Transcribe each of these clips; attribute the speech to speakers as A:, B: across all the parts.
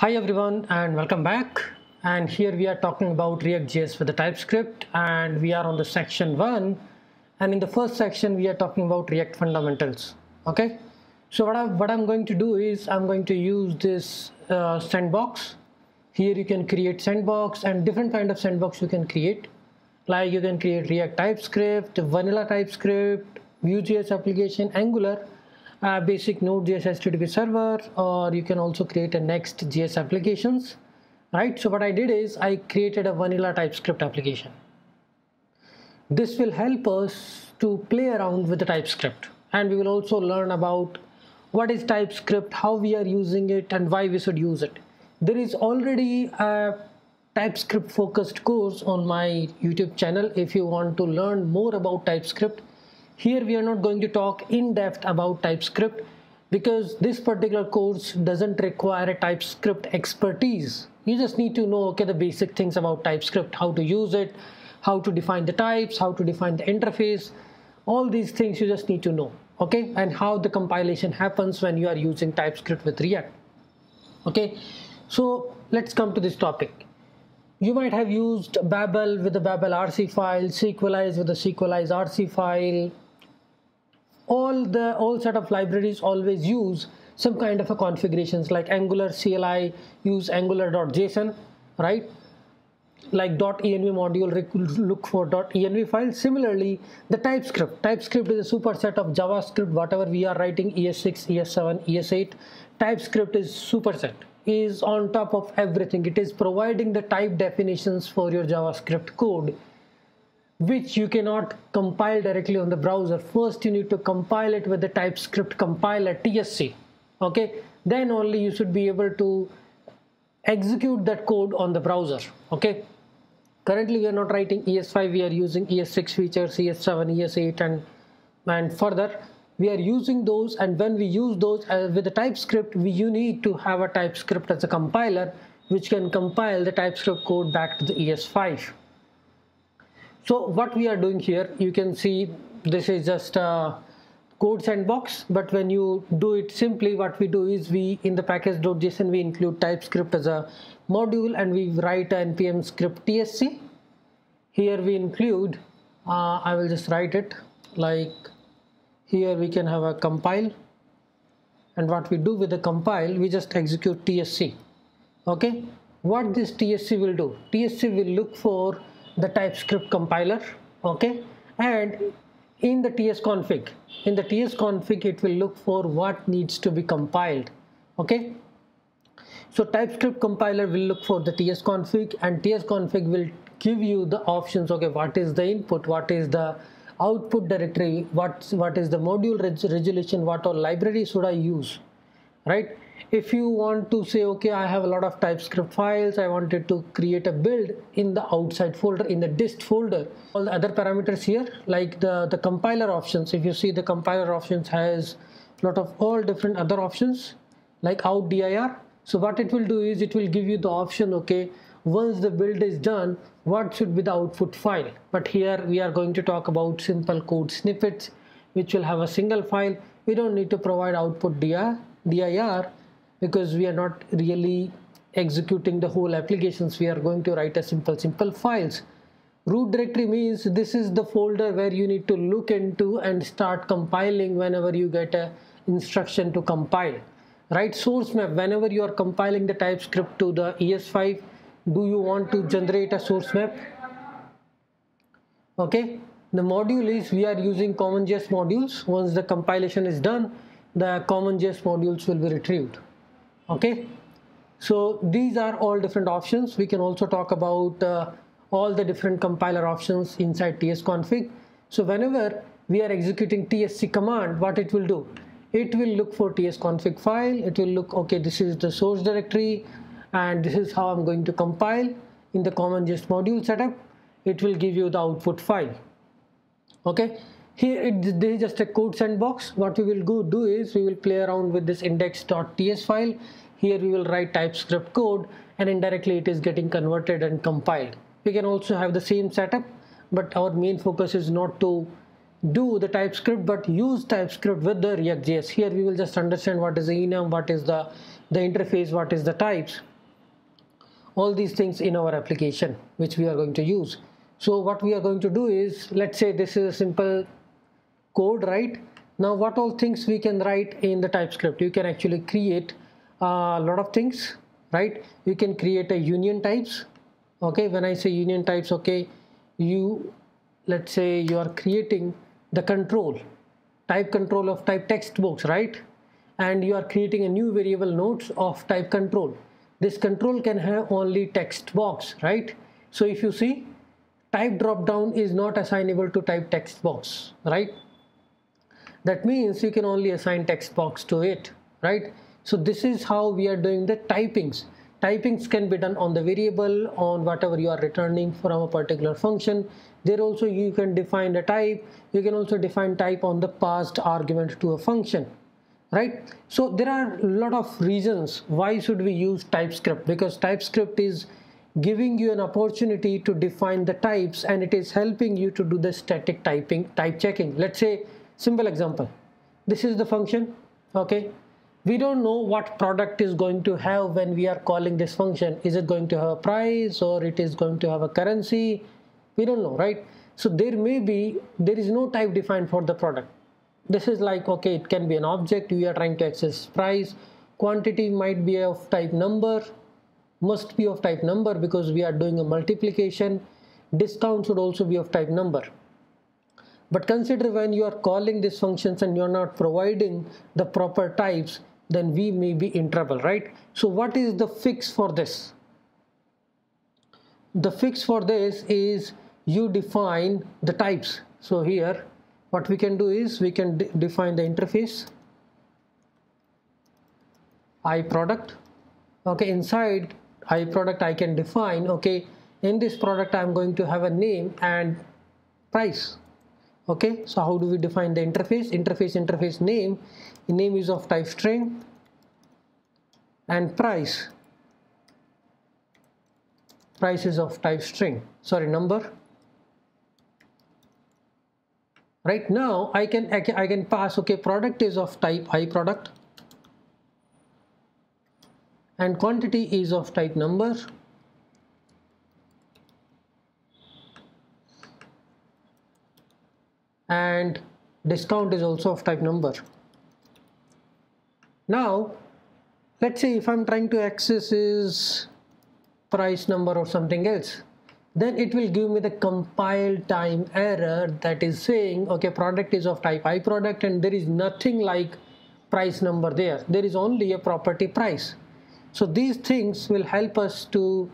A: Hi everyone and welcome back. And here we are talking about React.js with the TypeScript and we are on the section 1 and in the first section we are talking about React fundamentals okay? So what, I, what I'm going to do is I'm going to use this uh, sandbox. Here you can create sandbox and different kind of sandbox you can create. Like you can create React TypeScript, vanilla TypeScript, Vue.js application, Angular uh, basic Node.js HTTP server or you can also create a Next.js applications right? So what I did is I created a vanilla TypeScript application. This will help us to play around with the TypeScript. And we will also learn about what is TypeScript how we are using it and why we should use it. There is already a TypeScript focused course on my YouTube channel. If you want to learn more about TypeScript here we are not going to talk in depth about TypeScript because this particular course doesn't require a TypeScript expertise. You just need to know okay the basic things about TypeScript, how to use it, how to define the types, how to define the interface. All these things you just need to know, okay? And how the compilation happens when you are using TypeScript with React. Okay, so let's come to this topic you might have used Babel with the Babel RC file, Sequelize with the Sequelize RC file, all the all set of libraries always use some kind of a configurations like angular cli use angular.json right? Like .env module look for .env file. Similarly the typescript. Typescript is a superset of javascript whatever we are writing es6 es7 es8 typescript is superset is on top of everything. It is providing the type definitions for your javascript code which you cannot compile directly on the browser. First, you need to compile it with the TypeScript compiler TSC. Okay, then only you should be able to execute that code on the browser. Okay, currently we are not writing ES5, we are using ES6 features, ES7, ES8, and and further we are using those. And when we use those uh, with the TypeScript, we you need to have a TypeScript as a compiler which can compile the TypeScript code back to the ES5 so what we are doing here you can see this is just a code sandbox but when you do it simply what we do is we in the package.json we include typescript as a module and we write a npm script tsc here we include uh, I will just write it like here we can have a compile. And what we do with the compile we just execute tsc okay? What this tsc will do? Tsc will look for the TypeScript compiler okay? And in the ts config in the ts config it will look for what needs to be compiled okay? So TypeScript compiler will look for the ts config and ts config will give you the options okay? What is the input? What is the output directory? What what is the module resolution? What all library should i use right if you want to say okay i have a lot of typescript files i wanted to create a build in the outside folder in the dist folder all the other parameters here like the the compiler options. If you see the compiler options has a lot of all different other options like out dir so what it will do is it will give you the option okay once the build is done what should be the output file? But here we are going to talk about simple code snippets which will have a single file. We don't need to provide output dir dir because we are not really executing the whole applications. We are going to write a simple simple files. Root directory means this is the folder where you need to look into and start compiling whenever you get a instruction to compile. Right source map whenever you are compiling the typescript to the es5 do you want to generate a source map? Okay. The module is we are using CommonJS modules. Once the compilation is done the CommonJS modules will be retrieved okay? So these are all different options. We can also talk about uh, all the different compiler options inside tsconfig so whenever we are executing tsc command what it will do? It will look for tsconfig file. It will look okay this is the source directory and this is how i'm going to compile in the common CommonJS module setup. It will give you the output file. Okay here it, this is just a code sandbox what we will go do is we will play around with this index.ts file here we will write typescript code and indirectly it is getting converted and compiled we can also have the same setup but our main focus is not to do the TypeScript but use TypeScript with the React.js. Here we will just understand what is the enum, what is the, the interface, what is the types, all these things in our application which we are going to use. So what we are going to do is, let's say this is a simple code, right? Now what all things we can write in the TypeScript? You can actually create uh, a lot of things, right? You can create a union types. Okay, when I say union types, okay, you, let's say you are creating the control, type control of type text box, right? And you are creating a new variable nodes of type control. This control can have only text box, right? So if you see, type drop down is not assignable to type text box, right? That means you can only assign text box to it right? So this is how we are doing the typings. Typings can be done on the variable on whatever you are returning from a particular function. There also you can define a type. You can also define type on the passed argument to a function right? So there are a lot of reasons why should we use typescript because typescript is giving you an opportunity to define the types and it is helping you to do the static typing type checking. Let's say simple example. This is the function okay? We don't know what product is going to have when we are calling this function. Is it going to have a price or it is going to have a currency? We don't know right? So there may be there is no type defined for the product. This is like okay it can be an object. We are trying to access price. Quantity might be of type number must be of type number because we are doing a multiplication. Discount should also be of type number but consider when you are calling these functions and you're not providing the proper types, then we may be in trouble, right? So what is the fix for this? The fix for this is you define the types. So here, what we can do is we can de define the interface, i product. Okay, inside i product I can define, okay, in this product I'm going to have a name and price okay so how do we define the interface? Interface interface name. Name is of type string and price. Price is of type string. Sorry number. Right now I can I can, I can pass okay product is of type i product and quantity is of type number and discount is also of type number. Now let's say if I'm trying to access is price number or something else then it will give me the compile time error that is saying okay product is of type i product and there is nothing like price number there. There is only a property price. So these things will help us to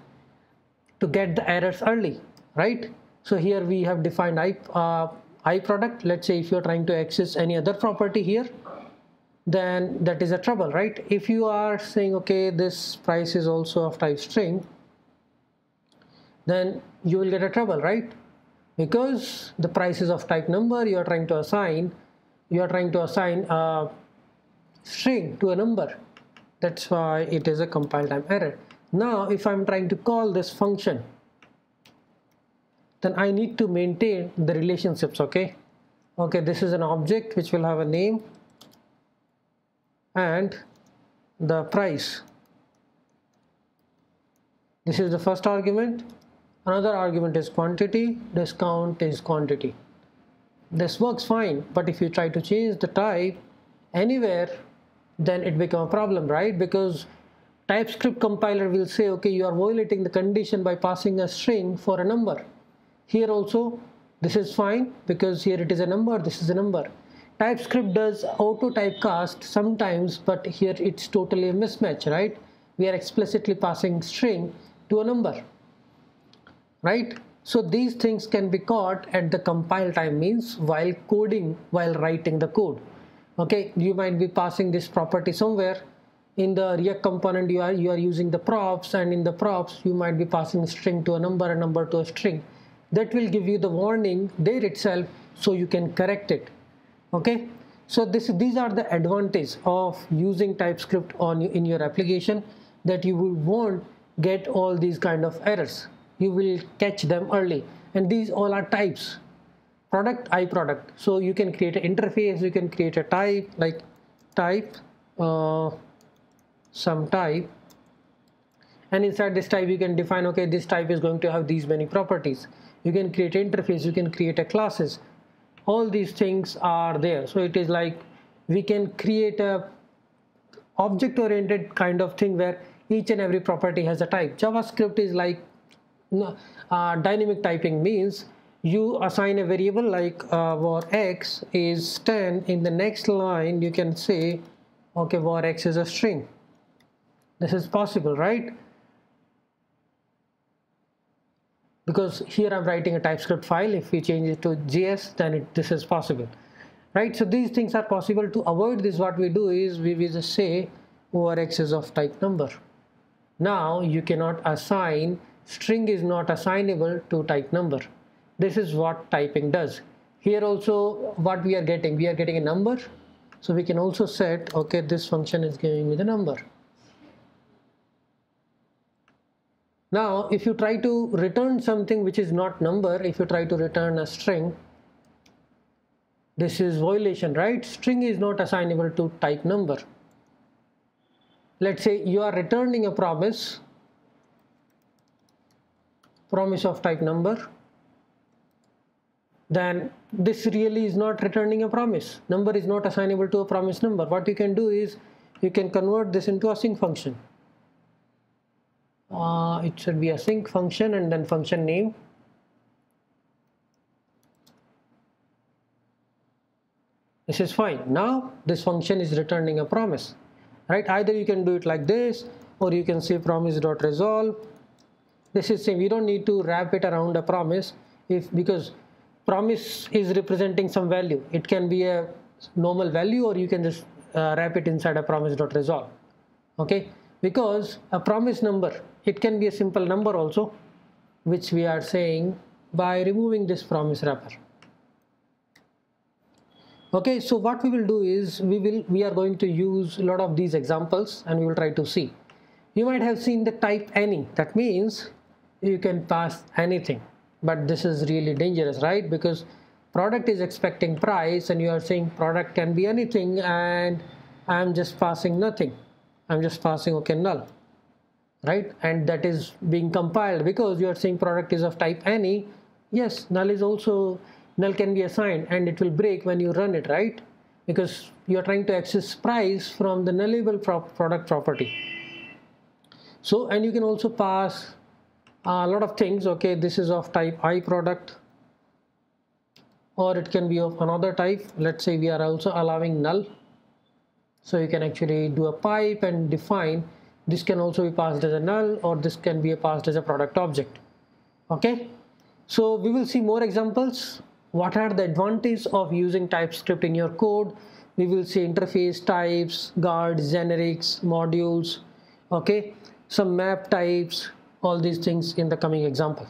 A: to get the errors early right? So here we have defined i uh, i product. Let's say if you're trying to access any other property here then that is a trouble right? If you are saying okay this price is also of type string then you will get a trouble right? Because the price is of type number you are trying to assign you are trying to assign a string to a number. That's why it is a compile time error. Now if i'm trying to call this function then I need to maintain the relationships okay? Okay this is an object which will have a name and the price. This is the first argument. Another argument is quantity discount is quantity. This works fine but if you try to change the type anywhere then it become a problem right? Because TypeScript compiler will say okay you are violating the condition by passing a string for a number here also this is fine because here it is a number this is a number. Typescript does auto typecast sometimes but here it's totally a mismatch right? We are explicitly passing string to a number right? So these things can be caught at the compile time means while coding while writing the code. Okay you might be passing this property somewhere. In the react component you are you are using the props and in the props you might be passing a string to a number a number to a string that will give you the warning there itself so you can correct it. Okay? So this these are the advantage of using typescript on in your application that you will won't get all these kind of errors. You will catch them early. And these all are types. Product i product so you can create an interface you can create a type like type uh, some type and inside this type you can define okay this type is going to have these many properties. You can create interface you can create a classes. All these things are there. So it is like we can create a object oriented kind of thing where each and every property has a type. Javascript is like uh, dynamic typing means you assign a variable like uh, var x is 10 in the next line you can say okay var x is a string. This is possible right because here I'm writing a TypeScript file. If we change it to JS then it, this is possible. Right? So these things are possible. To avoid this what we do is we will just say var x is of type number. Now you cannot assign string is not assignable to type number. This is what typing does. Here also what we are getting we are getting a number. So we can also set okay this function is giving me the number now if you try to return something which is not number if you try to return a string this is violation right? String is not assignable to type number. Let's say you are returning a promise promise of type number then this really is not returning a promise. Number is not assignable to a promise number. What you can do is you can convert this into a sync function uh, it should be async function and then function name. This is fine. Now this function is returning a promise. Right? Either you can do it like this or you can say promise dot resolve this is same. You don't need to wrap it around a promise. If because promise is representing some value. It can be a normal value or you can just uh, wrap it inside a promise dot resolve okay? Because a promise number it can be a simple number also which we are saying by removing this promise wrapper. Okay so what we will do is we will we are going to use a lot of these examples and we will try to see. You might have seen the type any. That means you can pass anything. But this is really dangerous right? Because product is expecting price and you are saying product can be anything and i'm just passing nothing. I'm just passing okay null right? And that is being compiled because you are saying product is of type any yes null is also null can be assigned and it will break when you run it right? Because you are trying to access price from the nullable pro product property. So and you can also pass uh, a lot of things okay this is of type i product or it can be of another type. Let's say we are also allowing null. So you can actually do a pipe and define this can also be passed as a null or this can be passed as a product object. Okay? So we will see more examples. What are the advantages of using typescript in your code? We will see interface types guards generics modules. Okay? Some map types all these things in the coming example